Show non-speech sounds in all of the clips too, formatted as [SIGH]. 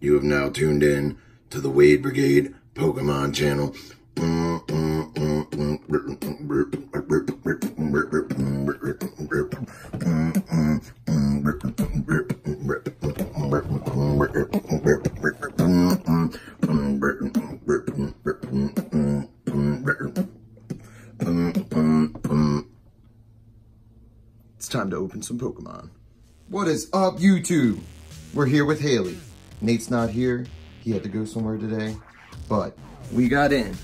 You have now tuned in to the Wade Brigade Pokemon channel. It's time to open some Pokemon. What is up, YouTube? We're here with Haley. Nate's not here. He had to go somewhere today. But we got in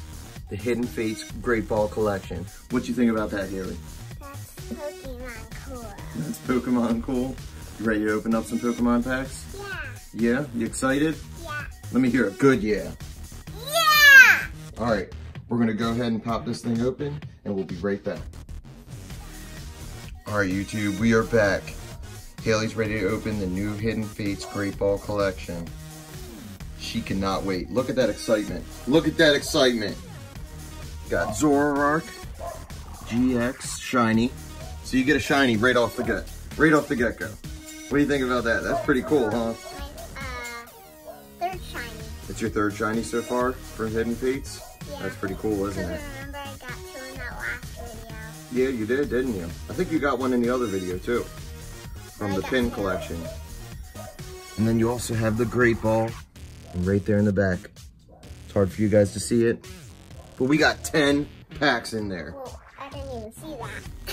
the Hidden Fates Great Ball Collection. What you think about that, Haley? That's Pokemon cool. That's Pokemon cool. You ready to open up some Pokemon packs? Yeah. Yeah? You excited? Yeah. Let me hear a good yeah. Yeah! All right, we're gonna go ahead and pop this thing open and we'll be right back. All right, YouTube, we are back. Haley's ready to open the new Hidden Fates Great Ball Collection. She cannot wait. Look at that excitement. Look at that excitement. Got Zoroark, GX, Shiny. So you get a Shiny right off the gut, right off the get-go. What do you think about that? That's pretty cool, huh? My, uh, third shiny. It's your third Shiny so far for Hidden Fates? Yeah. That's pretty cool, isn't it? remember I got two in that last video. Yeah, you did, didn't you? I think you got one in the other video too, from the pin collection. And then you also have the Great Ball, right there in the back. It's hard for you guys to see it, but we got 10 packs in there. Well, I didn't even see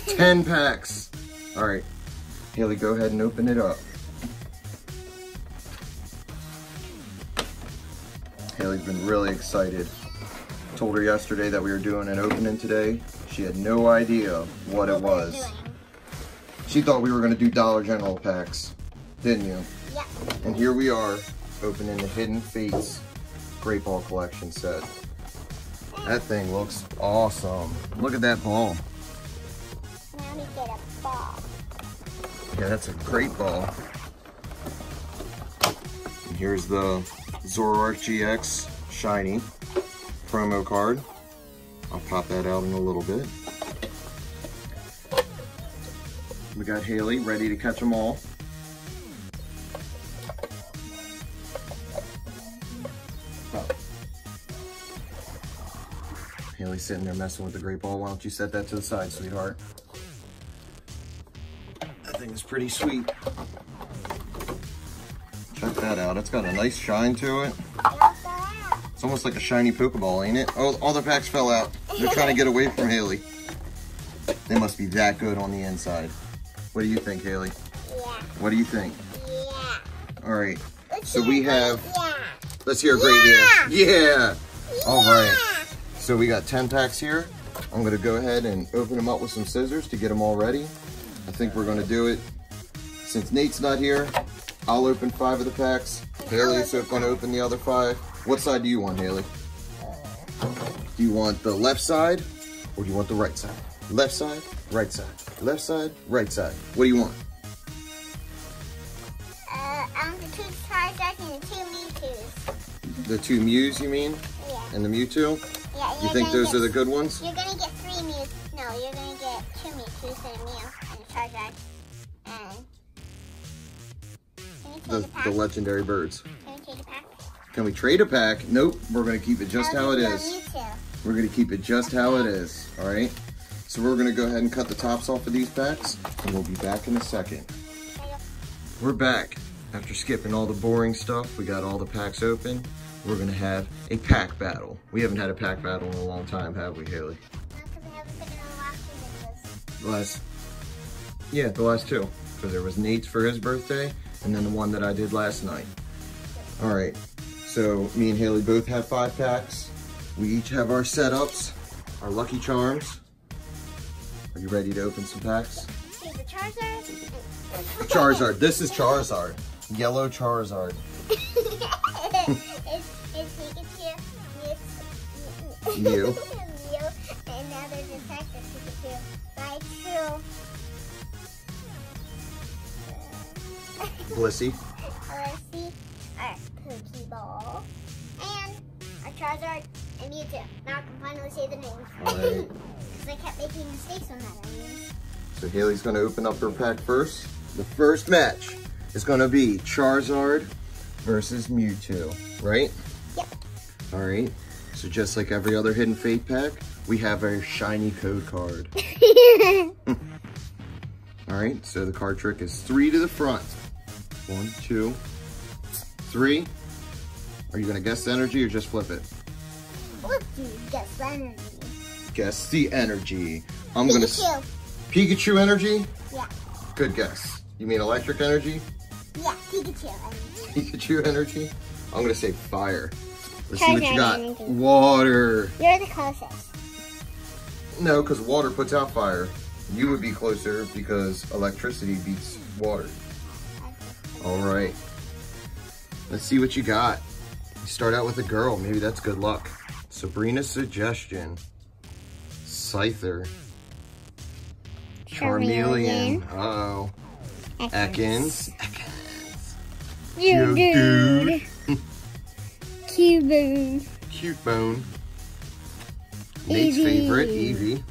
that. 10 packs. All right, Haley, go ahead and open it up. Haley's been really excited. Told her yesterday that we were doing an opening today. She had no idea what it was. She thought we were gonna do Dollar General packs, didn't you? Yep. And here we are, opening the Hidden Fates Great Ball Collection set. That thing looks awesome. Look at that ball. Now we get a ball. Yeah, that's a great ball. And here's the Zoroark GX Shiny promo card. I'll pop that out in a little bit. Got Haley ready to catch them all. Oh. Haley's sitting there messing with the great ball. Why don't you set that to the side, sweetheart? That thing is pretty sweet. Check that out. It's got a nice shine to it. It's almost like a shiny Pokeball, ain't it? Oh, all the packs fell out. They're trying to get away from Haley. They must be that good on the inside. What do you think, Haley? Yeah. What do you think? Yeah. All right. Let's So we have- Yeah. Let's hear a great yeah. Yeah. All right. So we got 10 packs here. I'm gonna go ahead and open them up with some scissors to get them all ready. I think we're gonna do it. Since Nate's not here, I'll open five of the packs. Haley Haley's gonna open the other five. What side do you want, Haley? Do you want the left side or do you want the right side? Left side, right side. Left side, right side. What do you want? Uh, I want the two Charizards and the two Mewtwo's. The two Mews, you mean? Yeah. And the Mewtwo? Yeah. You think those get, are the good ones? You're gonna get three Mew. No, you're gonna get two Mewtwo's and a Mew and a Charizard. And The, a pack? the legendary birds. Can you take a pack? Can we trade a pack? Nope, we're gonna keep it just I'll how it give you a is. Mewtwo. We're gonna keep it just how it is, all right? So we're gonna go ahead and cut the tops off of these packs, and we'll be back in a second. We're back. After skipping all the boring stuff, we got all the packs open. We're gonna have a pack battle. We haven't had a pack battle in a long time, have we, Haley? No. Last, yeah, the last two. Because there was Nate's for his birthday, and then the one that I did last night. All right, so me and Haley both have five packs. We each have our setups, our Lucky Charms. Are you ready to open some packs? See the Charizard? Charizard, this is Charizard. Yellow Charizard. [LAUGHS] it's, it's Pikachu, Mew. Mew, and now there's a Texas Pikachu. Raichu, Blissey. Alessi, our Pokeball, and our Charizard and Mewtwo. Now I can finally say the names. [LAUGHS] Because I kept making mistakes on that. So Haley's gonna open up her pack first. The first match is going to be Charizard versus Mewtwo, right? Yep. All right. So just like every other Hidden Fate pack, we have our shiny code card. [LAUGHS] All right. So the card trick is three to the front. One, two, three. Are you going to guess the energy or just flip it? Do you guess energy? Guess the energy. I'm going to... Pikachu. Pikachu energy? Yeah. Good guess. You mean electric energy? Yeah, Pikachu energy. Pikachu energy? I'm gonna say fire. Let's see what you got. energy. Water. You're the closest. No, because water puts out fire. You would be closer because electricity beats water. All right. Let's see what you got. You start out with a girl. Maybe that's good luck. Sabrina's suggestion. Scyther. Charmeleon. Charmeleon. Uh-oh. Ekans. You Cute dude. Cuboon. [LAUGHS] Cute bone. Nate's Eevee. favorite, Eevee.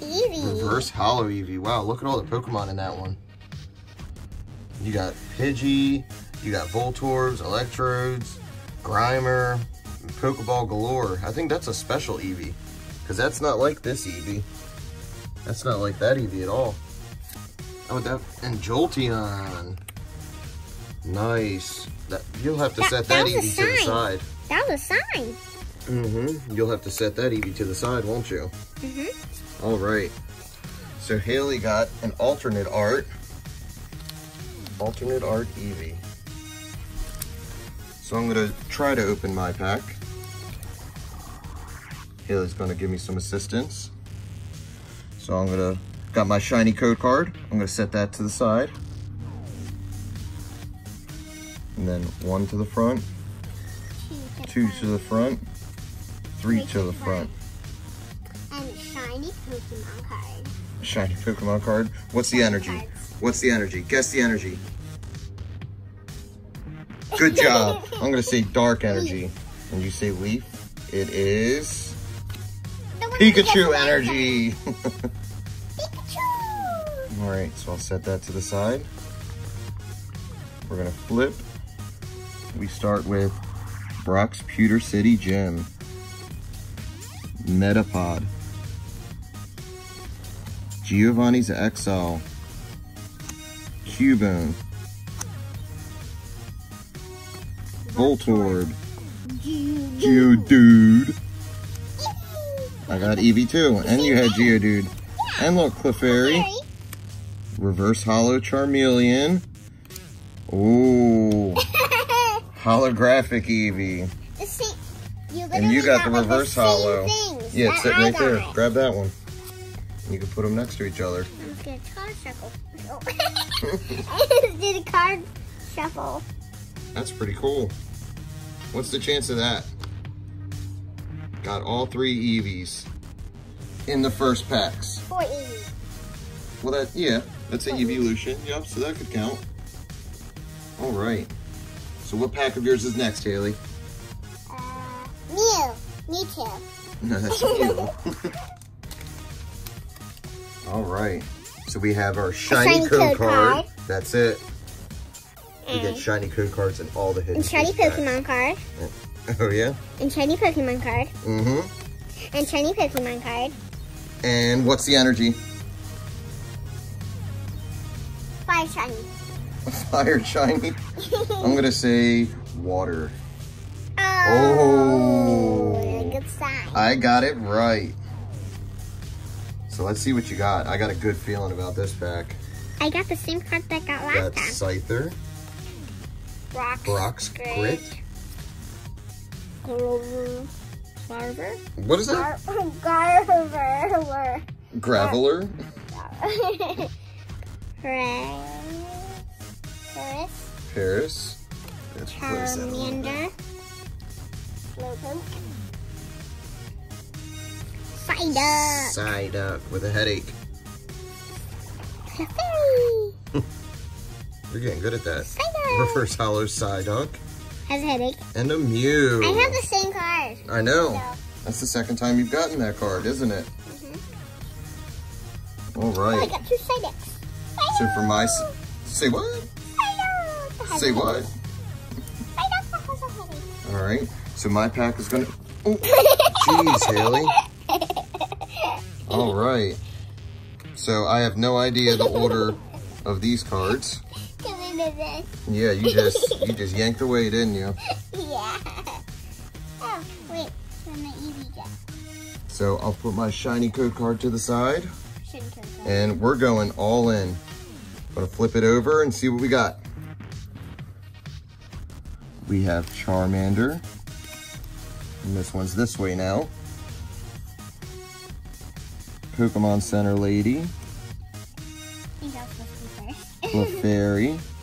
Eevee. Reverse Hollow Eevee. Wow, look at all the Pokemon in that one. You got Pidgey, you got Voltorbs, Electrodes, Grimer, Pokeball galore. I think that's a special Eevee. Because that's not like this Eevee. That's not like that Eevee at all. Oh, that, and Jolteon. Nice. That, you'll have to That- set that that, Eevee to the side. That was a sign. Mm-hmm. You'll have to set that Eevee to the side, won't you? Mm-hmm. All right. So Haley got an alternate art. Alternate art Eevee. So I'm gonna try to open my pack. Haley's gonna give me some assistance. So I'm gonna, got my shiny code card. I'm gonna set that to the side. And then one to the front, two to the front, three to the front. And shiny Pokemon card. Shiny Pokemon card. What's the energy? What's the energy? Guess the energy. [LAUGHS] Good job. I'm gonna say dark energy. And you say leaf. It is Pikachu energy. Pikachu! Alright, so I'll set that to the side. We're gonna flip. We start with Brock's Pewter City Gym. Metapod. Giovanni's Exile. Cubone. Voltorb. Geodude. I got Eevee too. And you had Geodude. And look, Clefairy. Reverse Hollow Charmeleon. Ooh. [LAUGHS] Holographic Eevee. You And you got the reverse hollow. Yeah, it's sitting I right there. Grab that one. You can put them next to each other. I'm card shuffle. I just did a card shuffle. That's pretty cool. What's the chance of that? Got all three Eevees in the first packs. For easy. Well, that, yeah, that's an evolution. Yep, so that could count. All right. So what pack of yours is next, Haley? Uh, Mew. Me too. No, [LAUGHS] that's you. [LAUGHS] All right. So we have our shiny, shiny code, code card. card. That's it. We get shiny code cards in all the hidden. and shiny. Pokemon card. [LAUGHS] Oh yeah. And shiny Pokemon card. Mm-hmm. And shiny Pokemon card. And what's the energy? Fire shiny. [LAUGHS] Fire shiny. I'm gonna say water. [LAUGHS] Oh. Oh. Good sign. I got it right. So let's see what you got. I got a good feeling about this pack. I got the same card that I got last That's time. Scyther, Brock's, Brock's Grit. Garver. Garver? What is that? Gar- [LAUGHS] Garver. Graveler. [LAUGHS] Paris. Paris. That's place that a little bit. Charmander. Slowpoke. Psyduck. Psyduck with a headache. [LAUGHS] You're getting good at that. Psyduck. Reverse hollow Psyduck. Has a headache. And a Mew. I have the same card. I know. So, That's the second time you've gotten that card, isn't it? mhm. All Oh, I got two Psyducks. So for my, say what? Psyduck. Say what? Psyduck that has a headache. All right. So my pack is gonna. [LAUGHS] Oh, jeez, Haley. All right. So I have no idea the order of these cards. This. Yeah, you just you [LAUGHS] just yanked away, didn't you? Yeah. Oh, wait. From the easy. So I'll put my shiny code card to the side, and we're going all in. Gonna flip it over and see what we got. We have Charmander. And this one's this way now. Pokemon Center Lady, I [LAUGHS]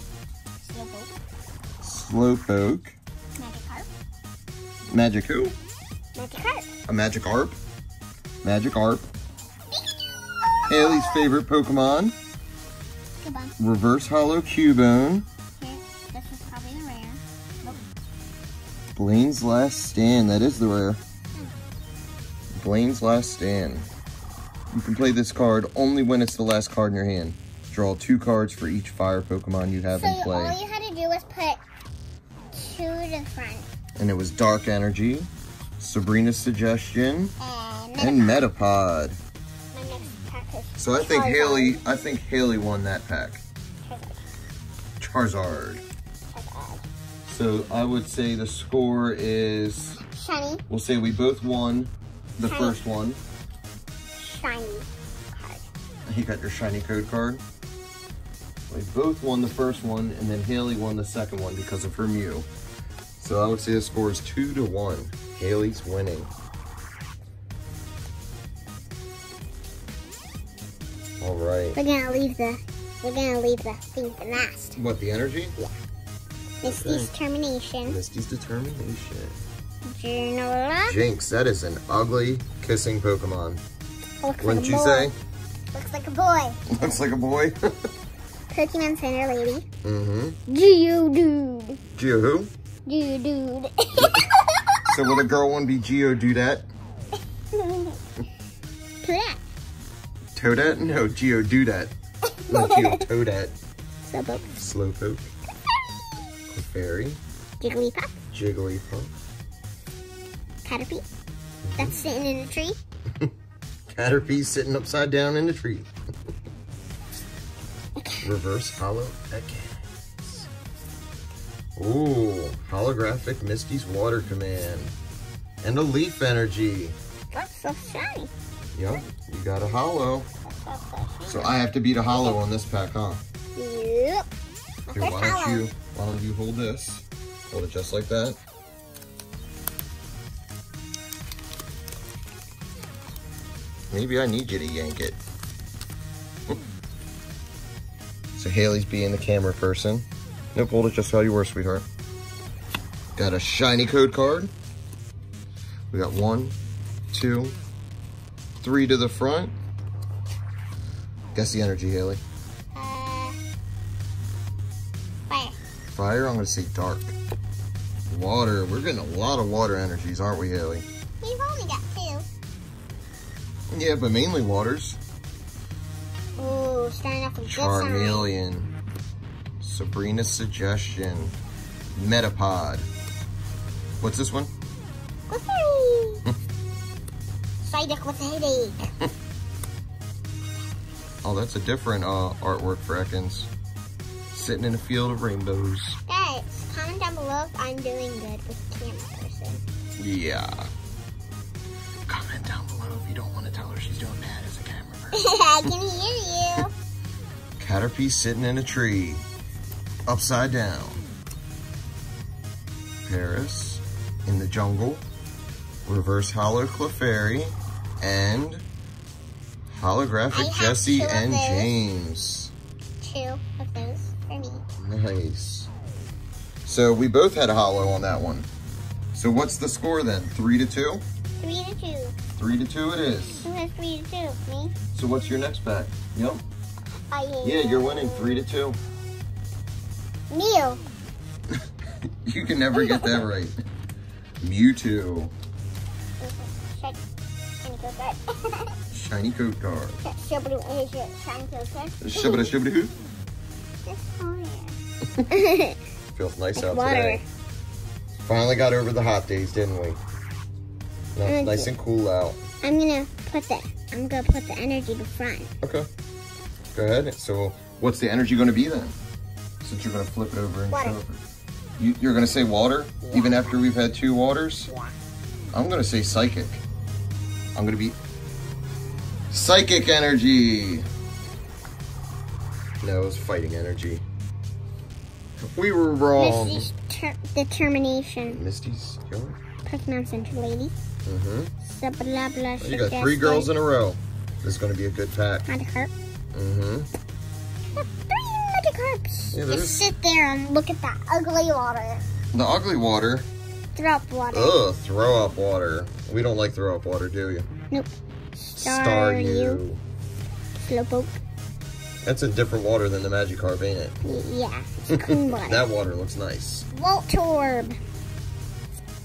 Slowpoke. Magic who? Magikarp. A Magikarp. Magikarp. Haley's favorite Pokemon. Reverse Hollow Cubone, Here. This is probably the rare. Nope. Blaine's Last Stand. That is the rare. Hmm. Blaine's Last Stand. You can play this card only when it's the last card in your hand. Draw two cards for each fire Pokemon you have So in play. all you had to do was put two front. And it was Dark Energy, Sabrina's Suggestion, And, and Metapod. my next pack is So I think Charizard. Haley, I think Haley won that pack. Charizard. Charizard. Charizard. So I would say the score is, Shiny. we'll say we both won the Shiny. first one. Shiny card. You got your shiny code card. We both won the first one, and then Haley won the second one because of her Mew. So I would say the score is two to one. Haley's winning. All right. We're gonna leave the we're gonna leave the thing for last. What, the energy? Yeah. Misty's termination. Misty's determination. Jynx, that is an ugly kissing Pokemon. Looks Wouldn't like you boy. say? Looks like a boy. Looks like a boy. [LAUGHS] [LAUGHS] Pokemon Center Lady. mm-hmm. Geodude. Geo who? Geodude. So would a girl one be Geo Dudette? Correct. Toadette? No, Geo Dudette. Not Geo [LAUGHS] Toadette. Slowpoke. Slowpoke. Clefairy. Jigglypuff. Jigglypuff. Caterpie. That's sitting in a tree. [LAUGHS] Caterpie sitting upside down in the tree. [LAUGHS] Reverse hollow Ekans. Ooh, holographic Misty's water command. And a leaf energy. That's so shiny. Yep, you got a hollow. That's so shiny. So I have to beat a hollow on this pack, huh? Yep. Here, why don't you why don't you hold this? Hold it just like that. Maybe I need you to yank it. So Haley's being the camera person. Nope, hold it just how you were, sweetheart. Got a shiny code card. We got one, two, three to the front. Guess the energy, Haley. Uh, fire. Fire, I'm gonna say dark. Water, we're getting a lot of water energies, aren't we, Haley? We've only got two. Yeah, but mainly waters. Ooh, starting off with. Charmeleon. Sabrina's Suggestion. Metapod. What's this one? Psyduck with a headache. [LAUGHS] Oh, that's a different uh, artwork for Ekans. Sitting in a field of rainbows. Guys, comment down below if I'm doing good with camera person. Yeah. Comment down below if you don't want to tell her she's doing bad as a camera person. [LAUGHS] I can hear you. Caterpie sitting in a tree. Upside down. Paras in the jungle. Reverse Hollow Clefairy. And holographic Jessie and those. James. Two of those for me. Nice. So we both had a hollow on that one. So what's the score then? Three to two? Three to two. Three to two it is. Who has three to two? Me? So what's your next pack? Yep. I Yeah, you're winning three to two. Mew. [LAUGHS] You can never get that [LAUGHS] right. Mewtwo. Check. Can you shiny code card. Shibbity, here's your shiny. Shibbida shibbida hoo. Feels nice Like out water. today. Finally got over the hot days, didn't we? No, nice and cool out. I'm gonna put the I'm gonna put the energy to front. Okay. Go ahead. So, what's the energy going to be then? Since you're going to flip it over and Water. show it. You, you're going to say water, even after we've had two waters. Yeah. I'm going to say psychic. I'm going to be psychic energy. No, it was fighting energy. We were wrong. Misty's ter- determination. Misty's going. Pokemon Center lady. Mm-hmm. So blah blah. You got three girls in a row. This is going to be a good pack. Magikarp. Mm-hmm. Three Yeah, there's- Just sit there and look at that ugly water. The ugly water. Throw up water. Ugh, throw up water. We don't like throw up water, do you? Nope. Staryu. Slowpoke. That's a different water than the Magikarp, ain't it? Yeah. It's clean [LAUGHS] water. That water looks nice. Voltorb.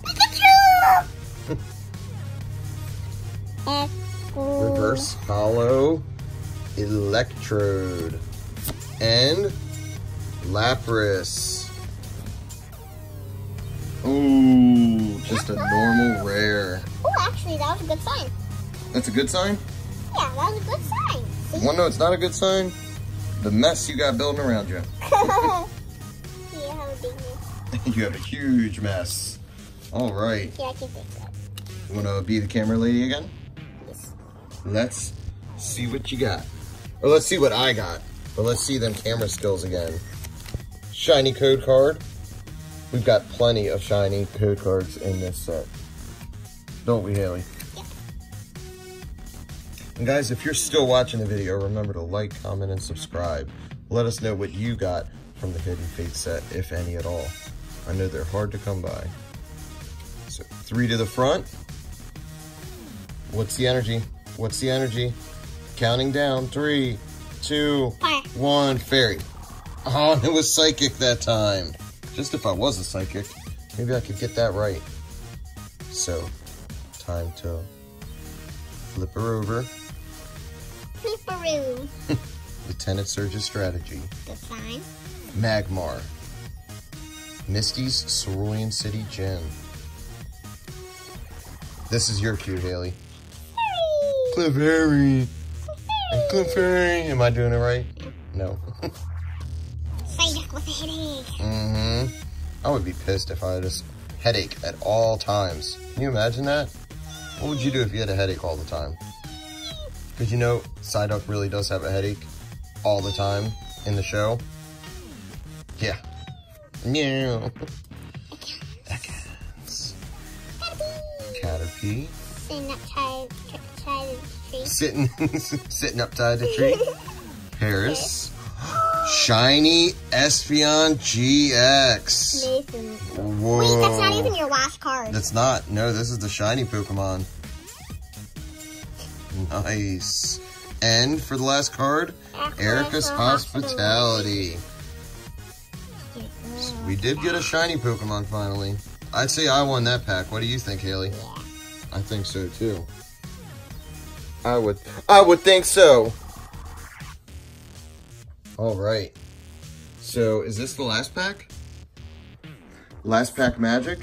Pikachu! [LAUGHS] Echo. Reverse Hollow Electrode. And Lapras. Ooh, just a normal [LAUGHS] rare. Oh, actually, that was a good sign. That's a good sign? Yeah, that was a good sign. See? One, no, it's not a good sign. The mess you got building around you. [LAUGHS] See how big it is? [LAUGHS] you have a huge mess. All right. Yeah, I can fix that. You want to be the camera lady again? Yes. Let's see what you got. Or let's see what I got. But let's see them camera skills again. Shiny code card. We've got plenty of shiny code cards in this set. Don't we, Haley? Yeah. And guys, if you're still watching the video, remember to like, comment, and subscribe. Let us know what you got from the Hidden Fate set, if any at all. I know they're hard to come by. So, three to the front. What's the energy? What's the energy? Counting down. Three, two, one. Fairy. Oh, it was psychic that time. Just if I was a psychic, maybe I could get that right. So, time to flip her over. Flipperoo. Lieutenant [LAUGHS] Surge's strategy. Good sign. Magmar. Misty's Cerulean City Gym. This is your cue, Haley. Clefairy. Clefairy. Am I doing it right? No. [LAUGHS] Psyduck with a headache. mm-hmm. I would be pissed if I had a headache at all times. Can you imagine that? What would you do if you had a headache all the time? Because you know, Psyduck really does have a headache all the time in the show. Yeah. Meow. Ekans. Caterpie. Sitting up tied, tied to the tree. Sitting, [LAUGHS] sitting up tied to tree. [LAUGHS] Paras. Shiny Espeon GX. Nathan. Whoa. Wait, that's not even your last card. That's not. No, this is the shiny Pokemon. Nice. And for the last card, Erica's Hospitality. We did get a shiny Pokemon finally. I'd say I won that pack. What do you think, Haley? Yeah. I think so too. I would I would think so. All right. So, is this the last pack? Last pack magic?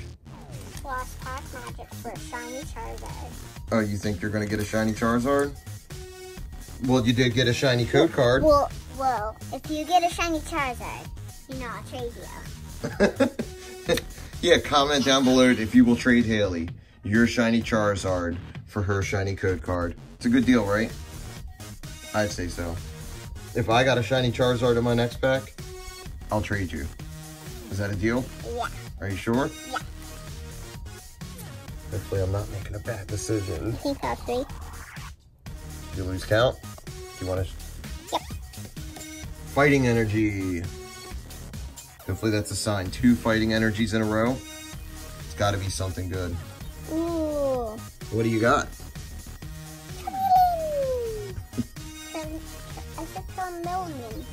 Lost pack magic for a shiny Charizard. Oh, you think you're gonna get a shiny Charizard? Well, you did get a shiny code card. Well, well, if you get a shiny Charizard, you know I'll trade you. [LAUGHS] yeah, comment down below if you will trade Haley your shiny Charizard for her shiny code card. It's a good deal, right? I'd say so. If I got a shiny Charizard in my next pack, I'll trade you. Is that a deal? Yeah. Are you sure? Yeah. Hopefully I'm not making a bad decision. Keep out three. You lose count? Do you want to? Yep. Fighting energy. Hopefully that's a sign. Two fighting energies in a row. It's got to be something good. Ooh. What do you got? Charmeleon.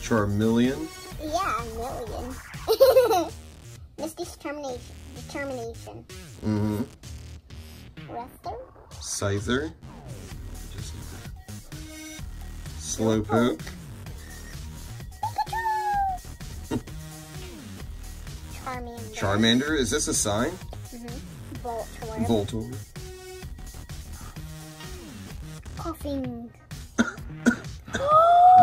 Charmeleon. Yeah, a million. [LAUGHS] Misty's determination. Determination. Mm-hmm. Rester? Scyther. Just Slowpoke. Pikachu! Charmander. Charmander, is this a sign? Mm-hmm. Voltorb. Voltorb. Koffing.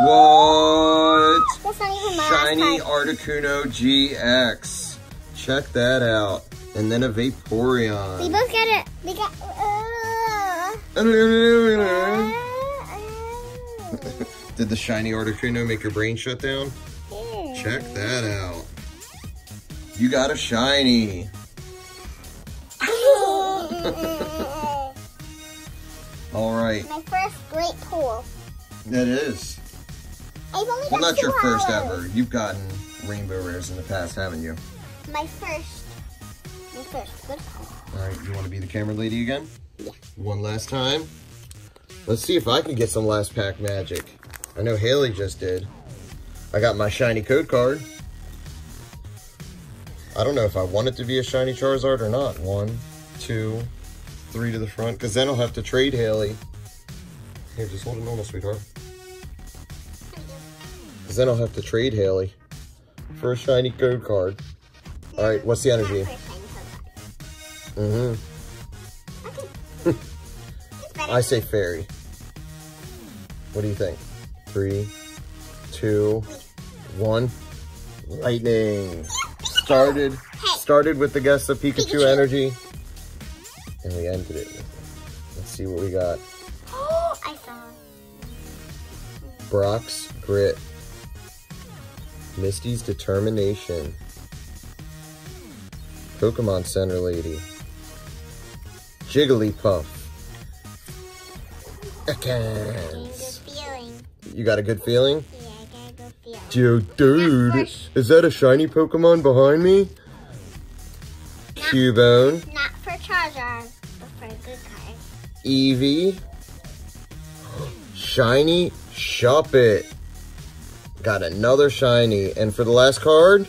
What? That's not even my Shiny. Articuno GX. Check that out. And then a Vaporeon. We both got it. We got. Uh, [LAUGHS] Did the shiny Articuno make your brain shut down? Check that out. You got a shiny. [LAUGHS] All right. My first great pull. That is. Well, not your first ever. You've gotten rainbow rares in the past, haven't you? My first. My first good. All right, you want to be the camera lady again? Yeah. One last time. Let's see if I can get some last pack magic. I know Haley just did. I got my shiny code card. I don't know if I want it to be a shiny Charizard or not. One, two, three to the front, because then I'll have to trade Haley. Here, just hold it normal, sweetheart. Because then I'll have to trade Haley for a shiny code card. All right, what's the energy? My first shiny Mm-hmm. Okay. [LAUGHS] I say fairy. What do you think? Three, two, one. Lightning. Started started with the guess of Pikachu, Pikachu. energy. And we ended it it. Let's see what we got. Oh, [GASPS] I saw. Brock's grit. Misty's determination. Pokemon Center Lady. Jigglypuff. Ekans. You got a good feeling? Yeah, I got a good feeling. Yo, dude, is that a shiny Pokemon behind me? Cubone, Not for Charizard, but for a good card. Eevee, [GASPS] shiny Shuppet. Got another shiny, and for the last card,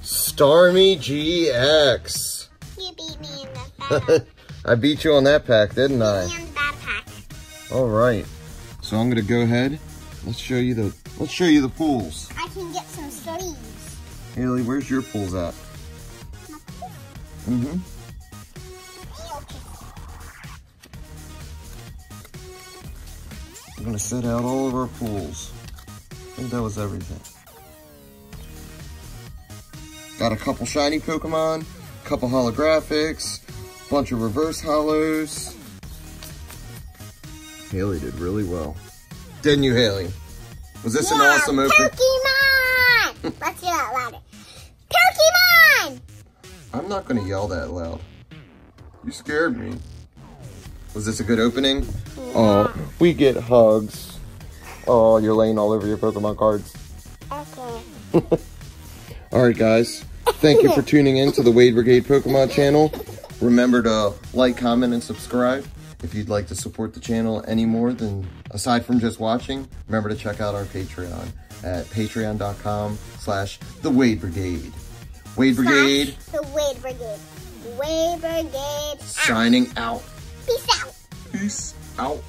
Starmie GX. You beat me in the bad, [LAUGHS] I beat you on that pack, didn't I? the bad pack. All right. So I'm gonna go ahead. Let's show you the. Let's show you the pools. I can get some sleeves. Haley, where's your pools at? Mm-hmm. I'm gonna set out all of our pools. I think that was everything. Got a couple shiny Pokemon, a couple holographics, a bunch of reverse hollows. Haley did really well. Didn't you, Haley? Was this an Yeah, awesome open? Pokemon! [LAUGHS] Let's do that louder. Pokemon! I'm not gonna yell that loud. You scared me. Was this a good opening? Oh, we get hugs. Oh, you're laying all over your Pokemon cards. Okay. [LAUGHS] All right, guys. Thank you for tuning in to the Wade Brigade Pokemon channel. Remember to like, comment, and subscribe. If you'd like to support the channel any more than aside from just watching, remember to check out our Patreon at patreon.com slash the Wade Brigade. Wade Brigade The Wade Brigade. Wade Brigade. signing out. Peace out. Peace out.